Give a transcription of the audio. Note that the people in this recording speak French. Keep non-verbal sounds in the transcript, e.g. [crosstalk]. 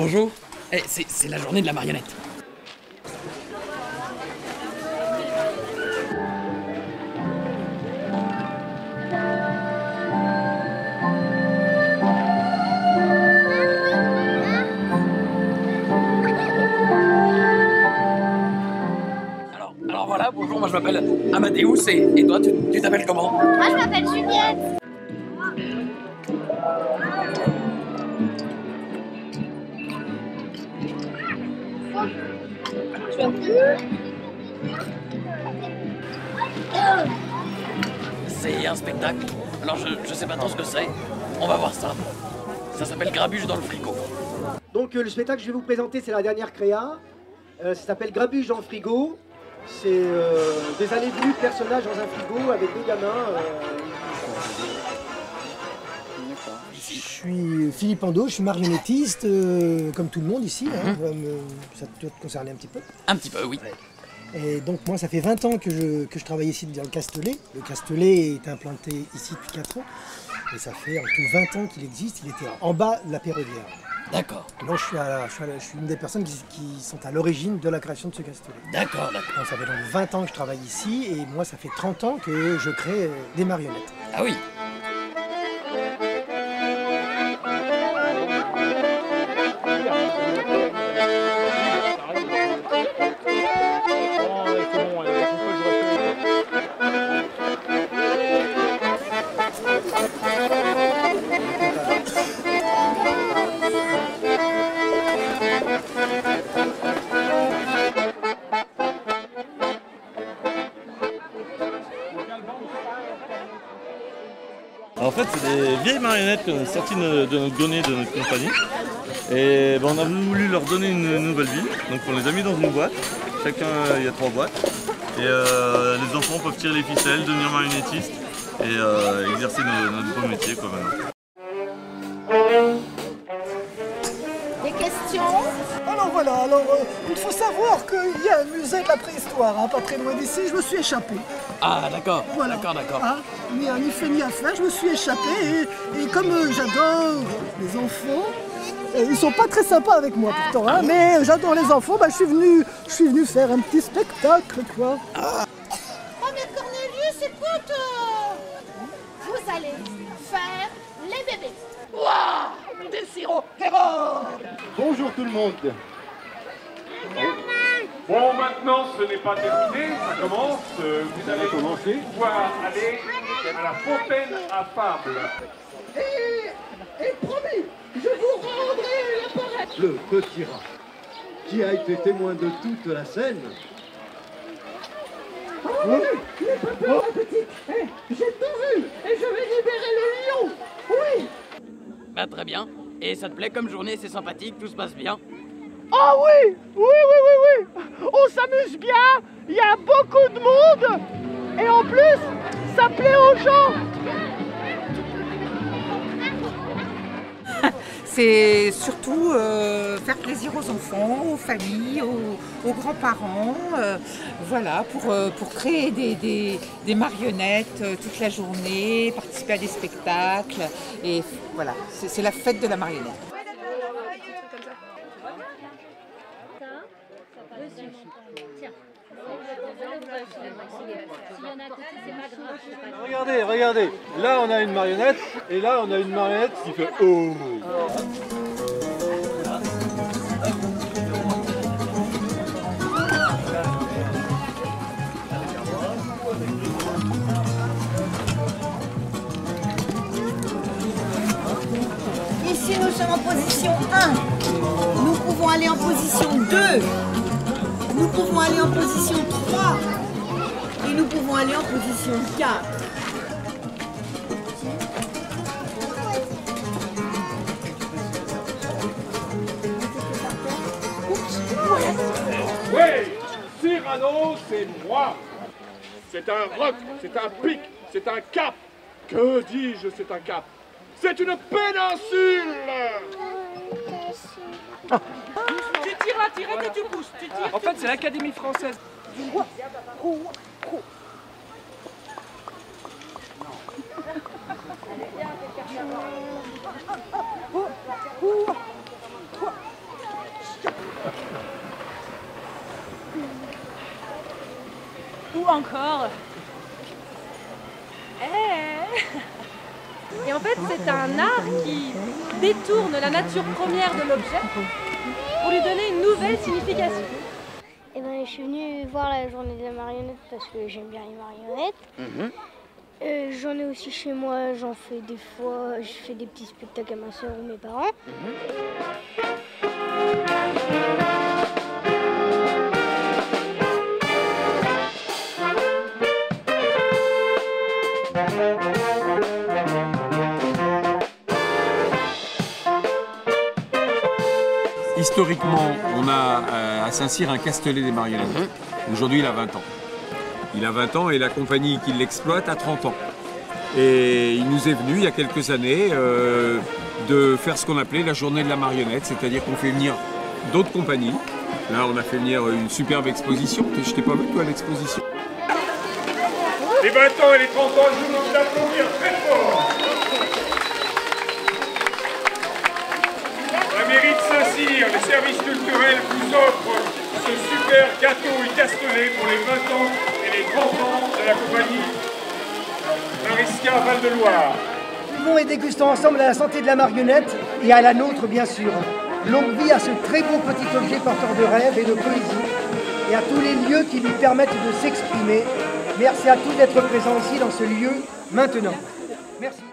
bonjour. Eh, c'est c'est la journée de la marionnette. Alors, alors voilà, bonjour, moi je m'appelle Amadeus et, et toi tu tu t'appelles comment? Moi, je m'appelle Juliette. C'est un spectacle. Alors je, je sais pas ce que c'est. On va voir ça. Ça s'appelle Grabuge dans le frigo. Donc euh, le spectacle que je vais vous présenter, c'est la dernière créa. Euh, ça s'appelle Grabuge dans le frigo. C'est euh, des de personnages dans un frigo avec des gamins. Je suis Philippe Ando, je suis marionnettiste, euh, comme tout le monde ici. hein. Mhm. Comme, euh, ça doit te concerner un petit peu. Un petit peu, oui. Et donc moi, ça fait 20 ans que je, que je travaille ici dans le Castellet. Le Castellet est implanté ici depuis 4 ans. Et ça fait en tout 20 ans qu'il existe. Il était en bas de la Pérodière. D'accord, Moi, je suis, à- je suis à- je suis une des personnes qui, qui sont à l'origine de la création de ce Castellet. d'accord, d'accord. Donc, ça fait donc 20 ans que je travaille ici et moi, ça fait 30 ans que je crée euh, des marionnettes. Ah oui. En fait, c'est des vieilles marionnettes sorties de, notre grenier de notre compagnie. Et ben, on a voulu leur donner une nouvelle vie. Donc on les a mis dans une boîte. Chacun, il y a trois boîtes. Et euh, les enfants peuvent tirer les ficelles, devenir marionnettistes et euh, exercer no- notre beau métier quoi, maintenant. Des questions? Alors voilà, alors euh, il faut savoir qu'il y a un musée de la préhistoire, hein, pas très loin d'ici, je me suis échappé. Ah d'accord, Voilà. d'accord, d'accord. Hein, ni à ni fait ni à faire, je me suis échappé et, et comme euh, j'adore les enfants, et ils sont pas très sympas avec moi pourtant, hein, mais euh, j'adore les enfants, bah, je suis venu, je suis venu faire un petit spectacle, quoi. Oh, mais Cornelius, écoute euh, Vous allez faire les bébés. Bonjour tout le monde. Bon, maintenant, ce n'est pas terminé, ça commence. Euh, Vous allez commencer. pouvoir aller à la fontaine à fable. Et, et promis, je vous rendrai l'appareil. Le petit rat, qui a été témoin de toute la scène. Oh, n'aie pas peur, ma petite. Eh, j'ai tout vu et je vais libérer le lion. Oui. Bah très bien. Et ça te plaît comme journée, c'est sympathique, tout se passe bien Ah oui, oui, oui, oui, oui. On s'amuse bien. Il y a beaucoup de monde. Et en plus, ça plaît aux gens. C'est surtout euh, faire plaisir aux enfants, aux familles, aux, grands-parents, euh, voilà, pour, euh, pour créer des, des- marionnettes toute la journée, participer à des spectacles, et voilà, c'est la fête de la marionnette. Regardez, regardez. Là, on a une marionnette. Et là, on a une marionnette qui fait Oh Ici, nous sommes en position 1. Nous pouvons aller en position 2. Nous pouvons aller en position 3. Et nous pouvons aller en position 4. Oui, Cyrano, c'est moi. C'est un roc, c'est un pic, c'est un cap. Que dis-je, c'est un cap? C'est une péninsule [laughs] tirer voilà. tu pousses. Tu tires, en fait, c'est l'Académie française. Ou encore. Hey et en fait, c'est un art qui détourne la nature première de l'objet pour lui donner une nouvelle signification. Eh ben, je suis venue voir la journée de la marionnette parce que j'aime bien les marionnettes. Mhm. Euh, j'en ai aussi chez moi, j'en fais des fois, je fais des petits spectacles à ma soeur ou mes parents. Historiquement, on a euh, à Saint-Cyr un Castellet des marionnettes. Aujourd'hui, il a 20 ans. Il a 20 ans et la compagnie qui l'exploite a 30 ans. Et il nous est venu, il y a quelques années, euh, de faire ce qu'on appelait la journée de la marionnette, c'est-à-dire qu'on fait venir d'autres compagnies. Là, on a fait venir une superbe exposition. Je t'ai pas vu, toi, à l'exposition Les 20 ans et les 30 ans, je vous d'applaudir très fort. Saint-Cyr, les services culturels vous offrent ce super gâteau et castelet pour les 20 ans et les 30 ans de la compagnie Marisca Val-de-Loire. Vivons et dégustons ensemble à la santé de la marionnette et à la nôtre, bien sûr. Longue vie à ce très beau petit objet porteur de rêves et de poésie et à tous les lieux qui lui permettent de s'exprimer. Merci à tous d'être présents ici dans ce lieu maintenant. Merci.